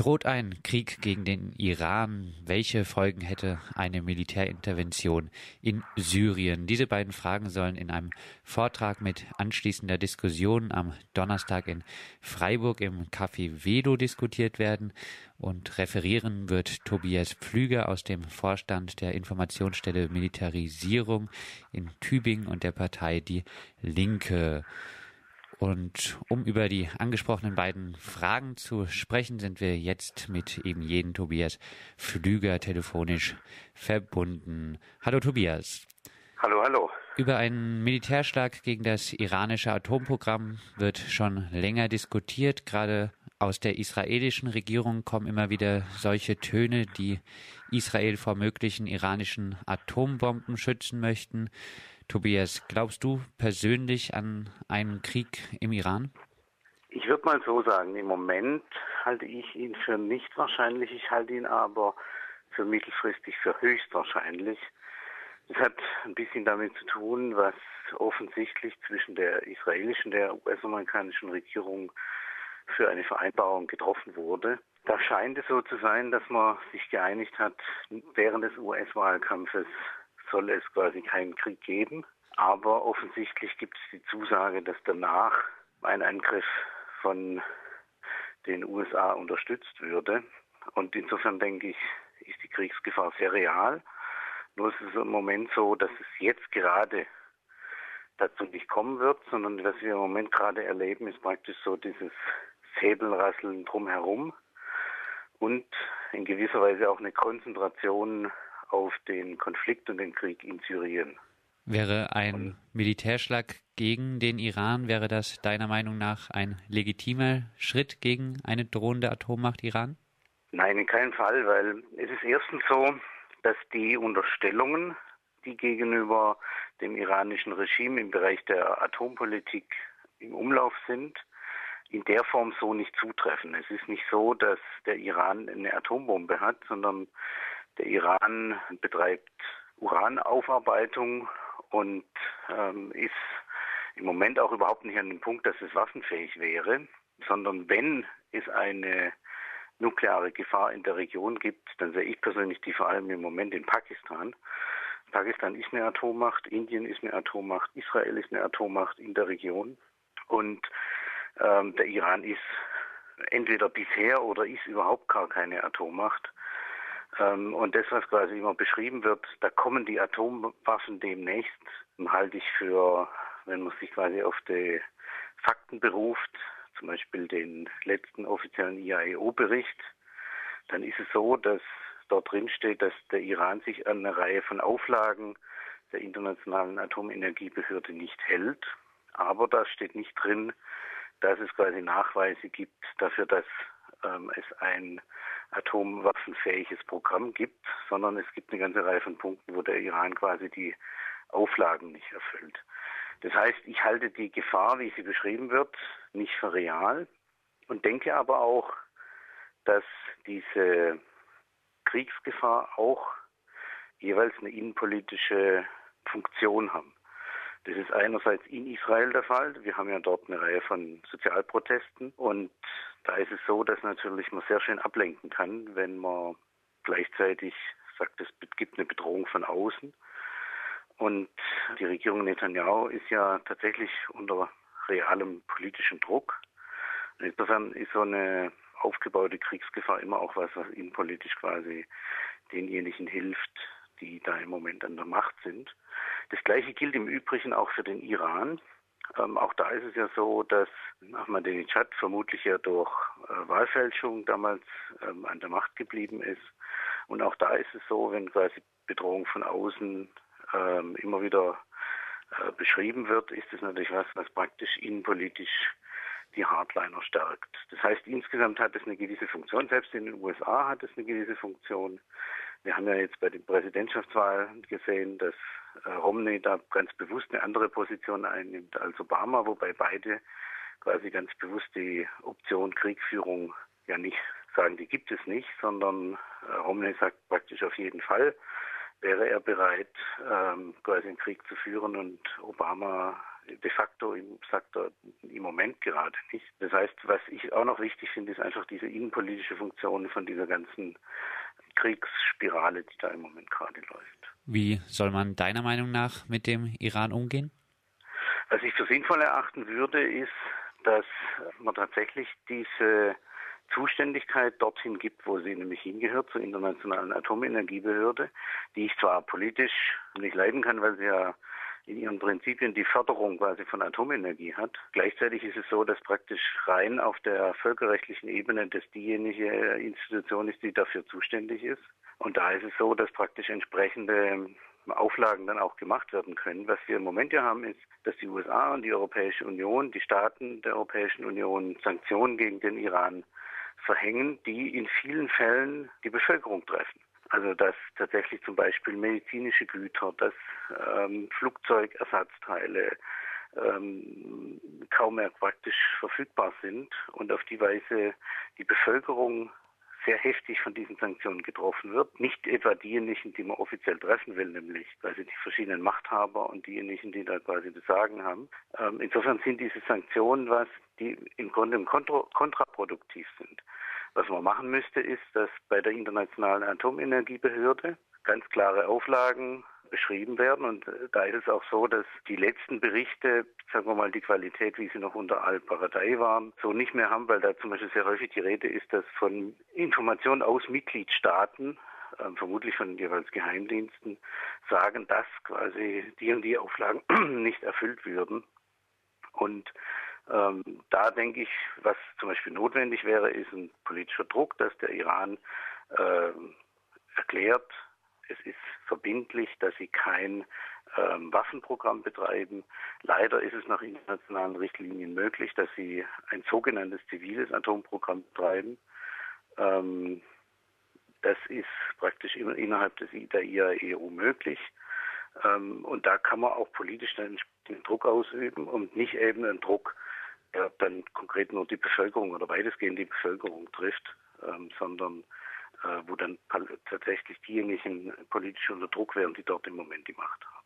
Droht ein Krieg gegen den Iran? Welche Folgen hätte eine Militärintervention in Syrien? Diese beiden Fragen sollen in einem Vortrag mit anschließender Diskussion am Donnerstag in Freiburg im Café Vedo diskutiert werden. Und referieren wird Tobias Pflüger aus dem Vorstand der Informationsstelle Militarisierung in Tübingen und der Partei Die Linke. Und um über die angesprochenen beiden Fragen zu sprechen, sind wir jetzt mit eben jeden Tobias Flüger telefonisch verbunden. Hallo Tobias. Hallo, hallo. Über einen Militärschlag gegen das iranische Atomprogramm wird schon länger diskutiert. Gerade aus der israelischen Regierung kommen immer wieder solche Töne, die Israel vor möglichen iranischen Atombomben schützen möchten. Tobias, glaubst du persönlich an einen Krieg im Iran? Ich würde mal so sagen, im Moment halte ich ihn für nicht wahrscheinlich, ich halte ihn aber für mittelfristig für höchstwahrscheinlich. Das hat ein bisschen damit zu tun, was offensichtlich zwischen der israelischen und der US-amerikanischen Regierung für eine Vereinbarung getroffen wurde. Da scheint es so zu sein, dass man sich geeinigt hat, während des US-Wahlkampfes soll es quasi keinen Krieg geben. Aber offensichtlich gibt es die Zusage, dass danach ein Angriff von den USA unterstützt würde. Und insofern denke ich, ist die Kriegsgefahr sehr real. Nur ist es im Moment so, dass es jetzt gerade dazu nicht kommen wird, sondern was wir im Moment gerade erleben, ist praktisch so dieses Säbelrasseln drumherum und in gewisser Weise auch eine Konzentration auf den Konflikt und den Krieg in Syrien. Wäre ein Militärschlag gegen den Iran, wäre das deiner Meinung nach ein legitimer Schritt gegen eine drohende Atommacht Iran? Nein, in keinem Fall, weil es ist erstens so, dass die Unterstellungen, die gegenüber dem iranischen Regime im Bereich der Atompolitik im Umlauf sind, in der Form so nicht zutreffen. Es ist nicht so, dass der Iran eine Atombombe hat, sondern der Iran betreibt Uranaufarbeitung und ähm, ist im Moment auch überhaupt nicht an dem Punkt, dass es waffenfähig wäre, sondern wenn es eine nukleare Gefahr in der Region gibt, dann sehe ich persönlich die vor allem im Moment in Pakistan. Pakistan ist eine Atommacht, Indien ist eine Atommacht, Israel ist eine Atommacht in der Region und ähm, der Iran ist entweder bisher oder ist überhaupt gar keine Atommacht. Ähm, und das, was quasi immer beschrieben wird, da kommen die Atomwaffen demnächst, halte ich für, wenn man sich quasi auf die Fakten beruft, zum Beispiel den letzten offiziellen IAEO-Bericht, dann ist es so, dass dort drin steht, dass der Iran sich an eine Reihe von Auflagen der Internationalen Atomenergiebehörde nicht hält. Aber da steht nicht drin, dass es quasi Nachweise gibt dafür, dass ähm, es ein atomwaffenfähiges Programm gibt, sondern es gibt eine ganze Reihe von Punkten, wo der Iran quasi die Auflagen nicht erfüllt. Das heißt, ich halte die Gefahr, wie sie beschrieben wird, nicht für real und denke aber auch, dass diese Kriegsgefahr auch jeweils eine innenpolitische Funktion haben. Das ist einerseits in Israel der Fall. Wir haben ja dort eine Reihe von Sozialprotesten und da ist es so, dass natürlich man sehr schön ablenken kann, wenn man gleichzeitig sagt, es gibt eine Bedrohung von außen. Und die Regierung Netanyahu ist ja tatsächlich unter realem politischen Druck. Insofern ist so eine aufgebaute Kriegsgefahr immer auch was, was innenpolitisch quasi denjenigen hilft, die da im Moment an der Macht sind. Das Gleiche gilt im Übrigen auch für den Iran. Ähm, auch da ist es ja so, dass Ahmadinejad vermutlich ja durch äh, Wahlfälschung damals ähm, an der Macht geblieben ist. Und auch da ist es so, wenn quasi Bedrohung von außen ähm, immer wieder äh, beschrieben wird, ist es natürlich was, was praktisch innenpolitisch die Hardliner stärkt. Das heißt, insgesamt hat es eine gewisse Funktion. Selbst in den USA hat es eine gewisse Funktion. Wir haben ja jetzt bei den Präsidentschaftswahlen gesehen, dass Romney da ganz bewusst eine andere Position einnimmt als Obama, wobei beide quasi ganz bewusst die Option Kriegführung ja nicht sagen, die gibt es nicht, sondern äh, Romney sagt praktisch auf jeden Fall, wäre er bereit, ähm, quasi einen Krieg zu führen und Obama de facto sagt er im Moment gerade nicht. Das heißt, was ich auch noch wichtig finde, ist einfach diese innenpolitische Funktion von dieser ganzen Kriegsspirale, die da im Moment gerade läuft. Wie soll man deiner Meinung nach mit dem Iran umgehen? Was ich für sinnvoll erachten würde, ist, dass man tatsächlich diese Zuständigkeit dorthin gibt, wo sie nämlich hingehört, zur Internationalen Atomenergiebehörde, die ich zwar politisch nicht leiden kann, weil sie ja in ihren Prinzipien die Förderung quasi von Atomenergie hat. Gleichzeitig ist es so, dass praktisch rein auf der völkerrechtlichen Ebene das diejenige Institution ist, die dafür zuständig ist. Und da ist es so, dass praktisch entsprechende Auflagen dann auch gemacht werden können. Was wir im Moment ja haben, ist, dass die USA und die Europäische Union, die Staaten der Europäischen Union Sanktionen gegen den Iran verhängen, die in vielen Fällen die Bevölkerung treffen. Also dass tatsächlich zum Beispiel medizinische Güter, dass ähm, Flugzeugersatzteile ähm, kaum mehr praktisch verfügbar sind und auf die Weise die Bevölkerung sehr heftig von diesen Sanktionen getroffen wird. Nicht etwa diejenigen, die man offiziell treffen will, nämlich quasi die verschiedenen Machthaber und diejenigen, die da quasi das Sagen haben. Ähm, insofern sind diese Sanktionen was, die im Grunde kontra kontraproduktiv sind. Was man machen müsste, ist, dass bei der Internationalen Atomenergiebehörde ganz klare Auflagen beschrieben werden. Und äh, da ist es auch so, dass die letzten Berichte, sagen wir mal, die Qualität, wie sie noch unter Al-Baradei waren, so nicht mehr haben, weil da zum Beispiel sehr häufig die Rede ist, dass von Informationen aus Mitgliedstaaten, äh, vermutlich von jeweils Geheimdiensten, sagen, dass quasi die und die Auflagen nicht erfüllt würden. Und ähm, da denke ich, was zum Beispiel notwendig wäre, ist ein politischer Druck, dass der Iran äh, erklärt, es ist verbindlich, dass sie kein ähm, Waffenprogramm betreiben. Leider ist es nach internationalen Richtlinien möglich, dass sie ein sogenanntes ziviles Atomprogramm betreiben. Ähm, das ist praktisch innerhalb des, der IAEO möglich. Ähm, und da kann man auch politisch einen Druck ausüben und nicht eben einen Druck, der dann konkret nur die Bevölkerung oder weitestgehend die Bevölkerung trifft, ähm, sondern äh, wo dann tatsächlich diejenigen politisch unter Druck wären, die dort im Moment die Macht haben.